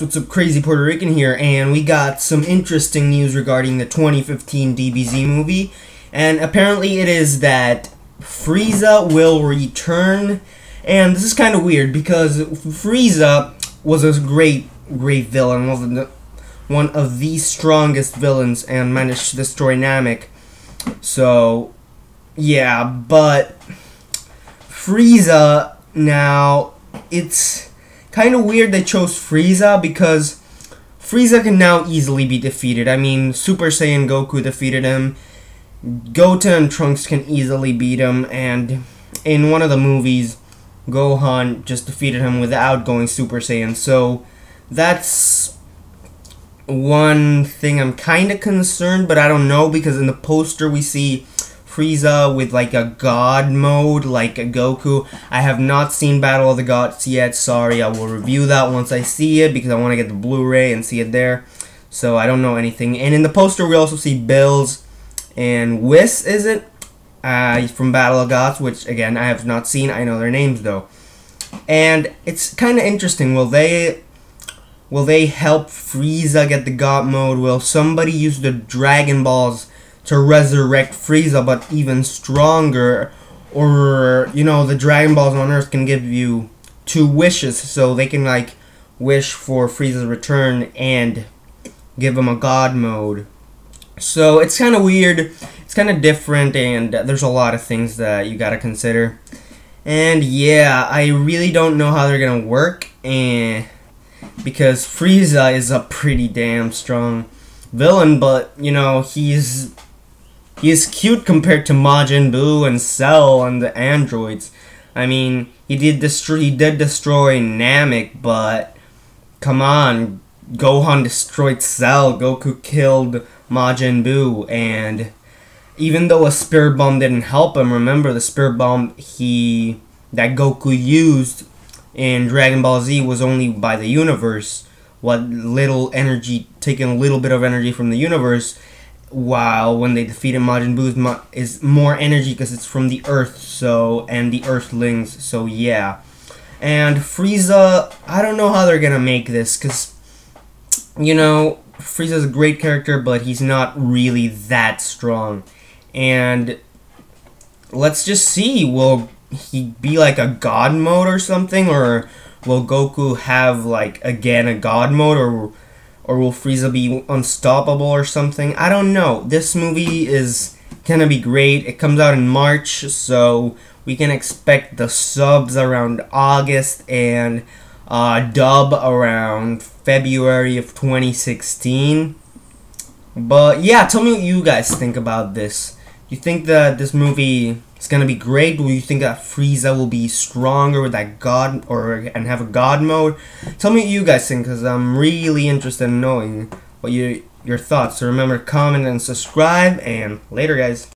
What's up, Crazy Puerto Rican here, and we got some interesting news regarding the 2015 DBZ movie. And apparently, it is that Frieza will return. And this is kind of weird because Frieza was a great, great villain, was the, one of the strongest villains, and managed to destroy Namek. So, yeah, but Frieza now it's kind of weird they chose Frieza because Frieza can now easily be defeated. I mean, Super Saiyan Goku defeated him. Goten and Trunks can easily beat him, and in one of the movies, Gohan just defeated him without going Super Saiyan. So that's one thing I'm kind of concerned, but I don't know because in the poster we see Frieza with like a god mode, like a Goku. I have not seen Battle of the Gods yet. Sorry, I will review that once I see it because I want to get the Blu-ray and see it there. So I don't know anything. And in the poster, we also see Bills and Whis. Is it uh, from Battle of Gods? Which again, I have not seen. I know their names though. And it's kind of interesting. Will they will they help Frieza get the God mode? Will somebody use the Dragon Balls? To resurrect Frieza, but even stronger. Or, you know, the Dragon Balls on Earth can give you two wishes, so they can, like, wish for Frieza's return and give him a God mode. So it's kind of weird, it's kind of different, and there's a lot of things that you gotta consider. And yeah, I really don't know how they're gonna work, and because Frieza is a pretty damn strong villain, but you know, he's he is cute compared to Majin Buu and Cell and the androids. I mean, he did destroy he did destroy Namek, but come on, Gohan destroyed Cell, Goku killed Majin Buu, and even though a spirit bomb didn't help him, remember the spirit bomb he that Goku used in Dragon Ball Z was only by the universe. What little energy, taking a little bit of energy from the universe, while when they defeated Majin Buu is more energy because it's from the Earth, so and the Earthlings, so yeah. And Frieza, I don't know how they're gonna make this because you know Frieza's a great character, but he's not really that strong. And let's just see, will he be like a God mode or something, or will Goku have like again a God mode, or or will Frieza be unstoppable or something? I don't know. This movie is gonna be great. It comes out in March, so we can expect the subs around August and uh, dub around February of 2016. But yeah, tell me what you guys think about this. You think that this movie is gonna be great? Do you think that Frieza will be stronger with that God or and have a God mode? Tell me what you guys think, cause I'm really interested in knowing what you your thoughts. So remember, comment and subscribe, and later, guys.